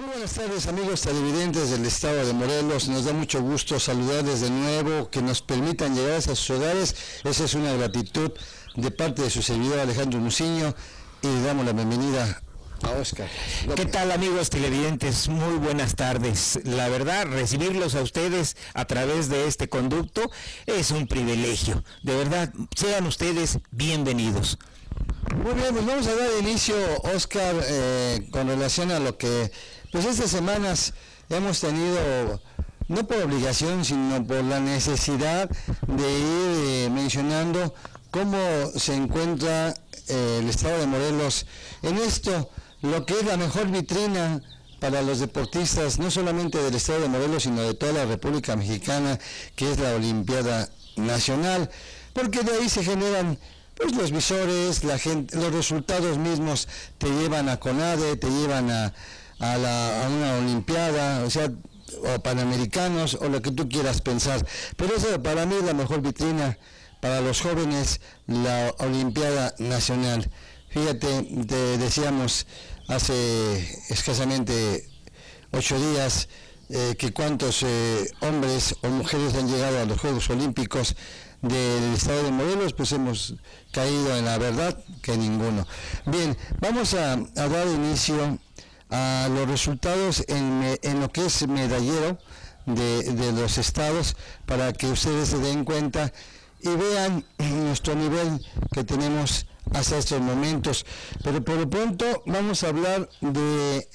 Muy buenas tardes amigos televidentes del estado de Morelos, nos da mucho gusto saludarles de nuevo, que nos permitan llegar a sus hogares, esa es una gratitud de parte de su servidor Alejandro Muciño y le damos la bienvenida a Oscar. ¿Qué tal amigos televidentes? Muy buenas tardes. La verdad, recibirlos a ustedes a través de este conducto es un privilegio. De verdad, sean ustedes bienvenidos. Muy bien, pues vamos a dar inicio, Oscar, eh, con relación a lo que pues estas semanas hemos tenido, no por obligación, sino por la necesidad de ir eh, mencionando cómo se encuentra eh, el Estado de Morelos en esto, lo que es la mejor vitrina para los deportistas, no solamente del Estado de Morelos, sino de toda la República Mexicana, que es la Olimpiada Nacional, porque de ahí se generan pues los visores, la gente, los resultados mismos te llevan a CONADE, te llevan a, a, una Olimpiada, o sea, o Panamericanos, o lo que tú quieras pensar. Pero eso para mí es la mejor vitrina para los jóvenes, la Olimpiada Nacional. Fíjate, te decíamos hace escasamente ocho días eh, que cuántos eh, hombres o mujeres han llegado a los Juegos Olímpicos del Estado de Morelos, pues hemos caído en la verdad que ninguno. Bien, vamos a, dar inicio a los resultados en, en lo que es medallero de, de, los estados para que ustedes se den cuenta y vean nuestro nivel que tenemos hasta estos momentos. Pero por lo pronto vamos a hablar de,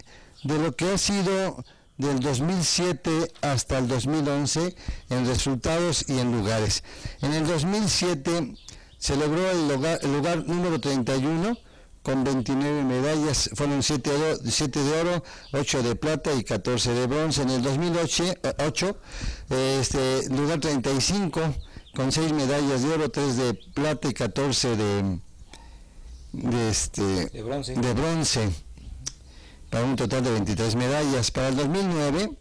de lo que ha sido del 2007 hasta el 2011 en resultados y en lugares. En el 2007 se logró el lugar, el lugar número 31 con 29 medallas, fueron 7 de, 7 de oro, 8 de plata y 14 de bronce. En el 2008, este, lugar 35 con 6 medallas de oro, 3 de plata y 14 de, de, este, de bronce. De bronce para un total de 23 medallas. Para el 2009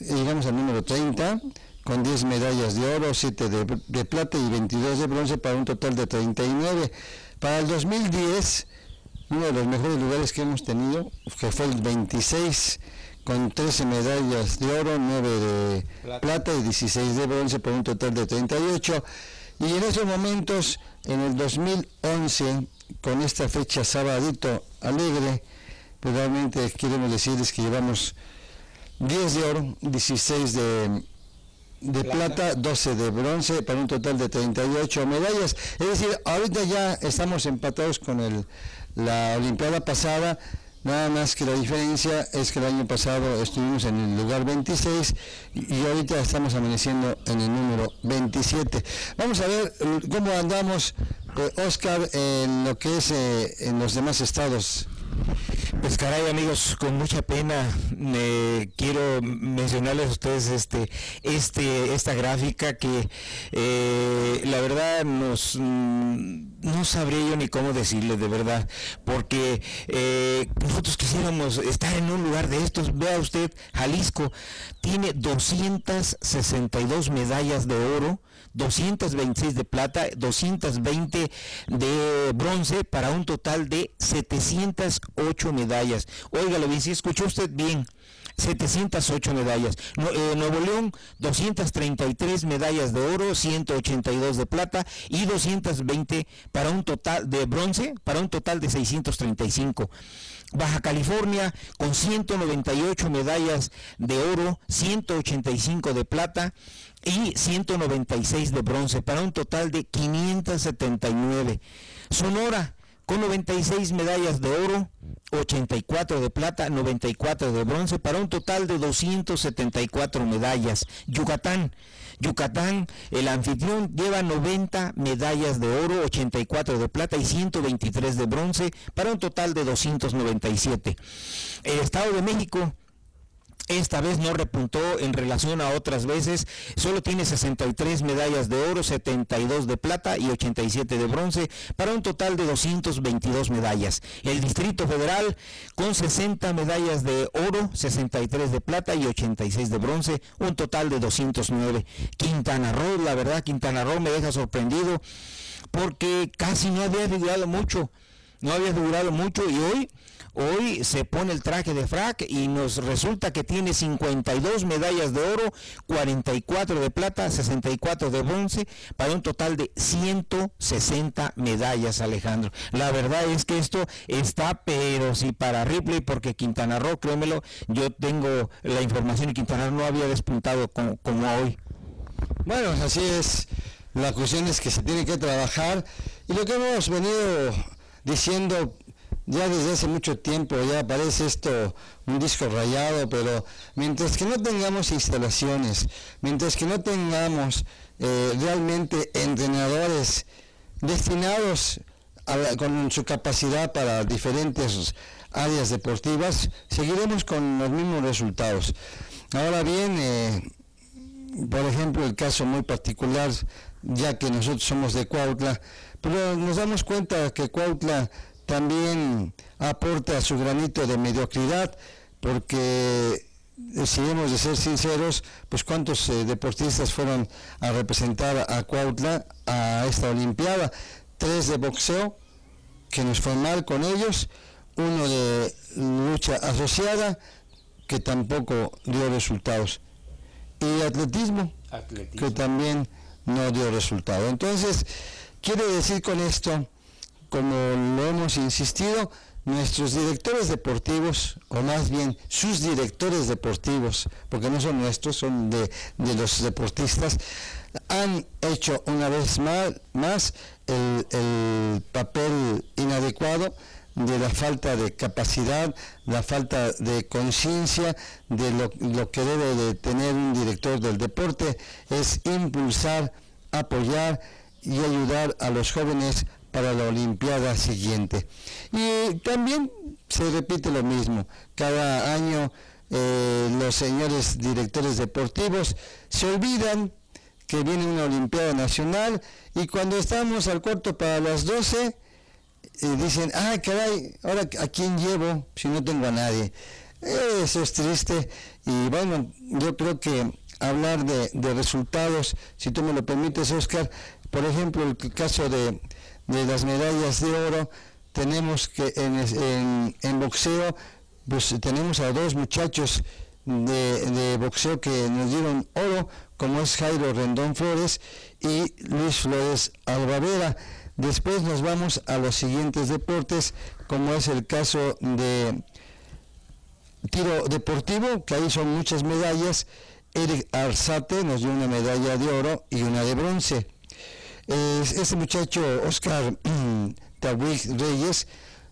llegamos al número 30 con 10 medallas de oro, 7 de, de, plata y 22 de bronce para un total de 39. Para el 2010, uno de los mejores lugares que hemos tenido, que fue el 26 con 13 medallas de oro, 9 de plata, plata y 16 de bronce por un total de 38. Y en esos momentos, en el 2011, con esta fecha sabadito alegre, pues realmente queremos decirles que llevamos 10 de oro, 16 de, de plata. plata, 12 de bronce, para un total de 38 medallas. Es decir, ahorita ya estamos empatados con el, la Olimpiada pasada, nada más que la diferencia es que el año pasado estuvimos en el lugar 26 y ahorita estamos amaneciendo en el número 27. Vamos a ver cómo andamos, eh, Oscar, en lo que es eh, en los demás estados. Pues caray amigos, con mucha pena eh, quiero mencionarles a ustedes este, este, esta gráfica que eh, la verdad nos no sabría yo ni cómo decirles de verdad, porque eh, nosotros quisiéramos estar en un lugar de estos. Vea usted, Jalisco tiene 262 medallas de oro, 226 de plata, 220 de bronce para un total de 708 medallas. Óigalo bien, si escuchó usted bien. 708 medallas. Eh, Nuevo León, 233 medallas de oro, 182 de plata y 220 para un total de bronce, para un total de 635. Baja California con 198 medallas de oro, 185 de plata y 196 de bronce, para un total de 579. Sonora con 96 medallas de oro, 84 de plata, 94 de bronce, para un total de 274 medallas. Yucatán, Yucatán, el anfitrión lleva 90 medallas de oro, 84 de plata y 123 de bronce, para un total de 297. El Estado de México, esta vez no repuntó en relación a otras veces, solo tiene 63 medallas de oro, 72 de plata y 87 de bronce, para un total de 222 medallas. El Distrito Federal con 60 medallas de oro, 63 de plata y 86 de bronce, un total de 209. Quintana Roo, la verdad, Quintana Roo me deja sorprendido porque casi no había figurado mucho no había figurado mucho y hoy Hoy se pone el traje de frac y nos resulta que tiene 52 medallas de oro, 44 de plata, 64 de bronce, para un total de 160 medallas, Alejandro. La verdad es que esto está, pero sí para Ripley, porque Quintana Roo, créemelo, yo tengo la información y Quintana Roo no había despuntado como, como hoy. Bueno, así es. La cuestión es que se tiene que trabajar y lo que hemos venido diciendo ya desde hace mucho tiempo ya parece esto un disco rayado, pero mientras que no tengamos instalaciones, mientras que no tengamos eh, realmente entrenadores destinados con su capacidad para diferentes áreas deportivas, seguiremos con los mismos resultados. Ahora bien, eh, por ejemplo, el caso muy particular, ya que nosotros somos de Cuautla, pero nos damos cuenta que Cuautla también aporta su granito de mediocridad, porque eh, si hemos de ser sinceros, pues cuántos eh, deportistas fueron a representar a Cuautla a esta Olimpiada, tres de boxeo, que nos fue mal con ellos, uno de lucha asociada, que tampoco dio resultados, y atletismo, atletismo. que también no dio resultado. Entonces, quiere decir con esto como lo hemos insistido, nuestros directores deportivos, o más bien sus directores deportivos, porque no son nuestros, son de, los deportistas, han hecho una vez más, más el, papel inadecuado de la falta de capacidad, la falta de conciencia de lo, lo, que debe de tener un director del deporte, es impulsar, apoyar y ayudar a los jóvenes para la Olimpiada siguiente. Y también se repite lo mismo, cada año eh, los señores directores deportivos se olvidan que viene una Olimpiada Nacional y cuando estamos al cuarto para las 12 eh, dicen, ah, caray, ahora a quién llevo si no tengo a nadie. Eso es triste y bueno, yo creo que hablar de, de resultados, si tú me lo permites, Oscar, por ejemplo, el caso de, de las medallas de oro, tenemos que en, en, boxeo, pues tenemos a dos muchachos de, boxeo que nos dieron oro, como es Jairo Rendón Flores y Luis Flores Albavera. Después nos vamos a los siguientes deportes, como es el caso de tiro deportivo, que ahí son muchas medallas. Eric Arzate nos dio una medalla de oro y una de bronce este muchacho Oscar Tawik Reyes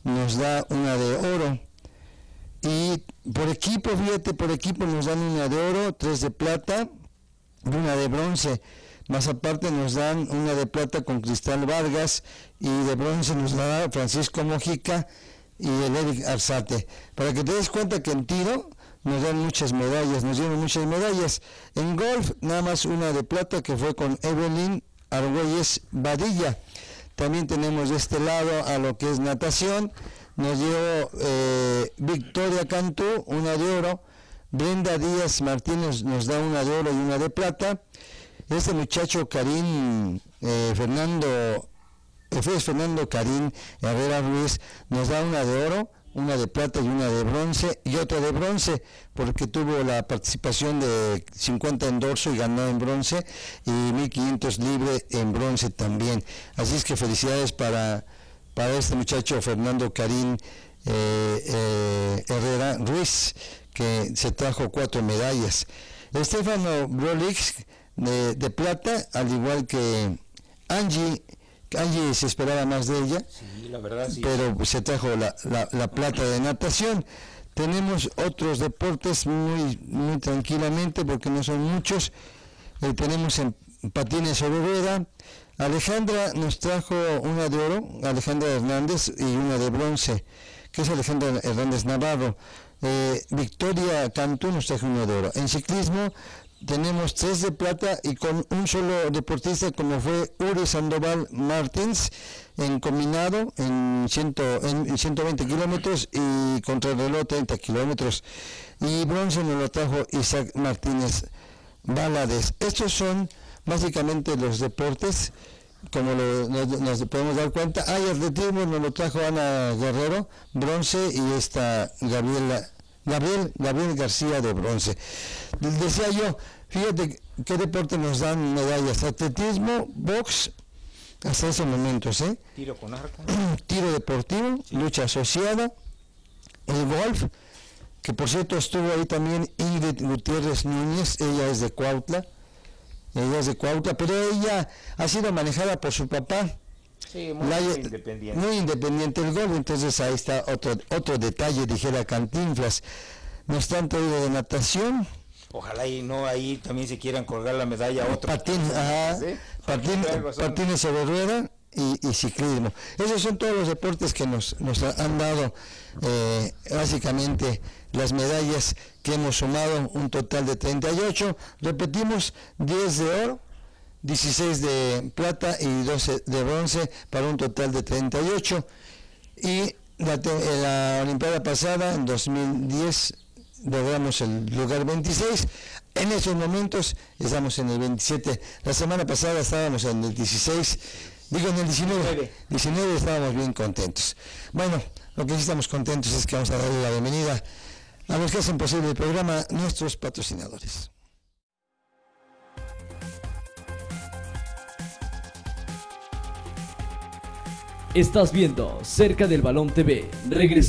nos da una de oro. Y por equipo, fíjate, por equipo nos dan una de oro, tres de plata y una de bronce. Más aparte nos dan una de plata con Cristal Vargas y de bronce nos da Francisco Mojica y el Eric Arzate. Para que te des cuenta que en tiro nos dan muchas medallas, nos dieron muchas medallas. En golf, nada más una de plata que fue con Evelyn Argüelles Badilla. También tenemos de este lado a lo que es natación. Nos dio eh, Victoria Cantú, una de oro. Brenda Díaz Martínez nos da una de oro y una de plata. Este muchacho Karim eh, Fernando, eh, Fernando Karim Herrera Ruiz nos da una de oro una de plata y una de bronce y otra de bronce porque tuvo la participación de 50 en dorso y ganó en bronce y 1500 libre en bronce también. Así es que felicidades para, para este muchacho Fernando Karim eh, eh, Herrera Ruiz que se trajo cuatro medallas. Estefano Brolix de, de plata, al igual que Angie Angie se esperaba más de ella, pero se trajo la, la, plata de natación. Tenemos otros deportes muy, muy tranquilamente porque no son muchos. Eh, tenemos en patines sobre rueda. Alejandra nos trajo una de oro, Alejandra Hernández, y una de bronce, que es Alejandra Hernández Navarro. Eh, Victoria Cantú nos trajo una de oro. En ciclismo tenemos tres de plata y con un solo deportista como fue Uri Sandoval Martins en combinado en, ciento, en 120 kilómetros y contra el reloj 30 kilómetros y bronce nos lo trajo Isaac Martínez Balades. Estos son básicamente los deportes como nos, podemos dar cuenta. Hay atletismo, nos lo trajo Ana Guerrero, bronce, y esta Gabriela, Gabriel, Gabriel García de bronce. Decía yo, fíjate qué deporte nos dan medallas, atletismo, box, hasta esos momentos, ¿eh? Tiro con arco. Tiro deportivo, lucha asociada, el golf, que por cierto estuvo ahí también Ingrid Gutiérrez Núñez, ella es de Cuautla, ella es de Cuautla, pero ella ha sido manejada por su papá. Sí, muy, independiente. Muy independiente el golf, entonces ahí está otro, otro detalle, dijera Cantinflas. Nos están traído de natación. Ojalá y no ahí también se quieran colgar la medalla a otro. Patín, ajá, patines sobre rueda y, ciclismo. Esos son todos los deportes que nos, nos han dado eh, básicamente las medallas que hemos sumado, un total de 38. Repetimos, 10 de oro, 16 de plata y 12 de bronce para un total de 38. Y la, la Olimpiada pasada, en 2010, logramos el lugar 26. En esos momentos estamos en el 27. La semana pasada estábamos en el 16. Digo, en el 19. 19 estábamos bien contentos. Bueno, lo que sí estamos contentos es que vamos a darle la bienvenida a los que hacen posible el programa, nuestros patrocinadores. Estás viendo Cerca del Balón TV. Regresa.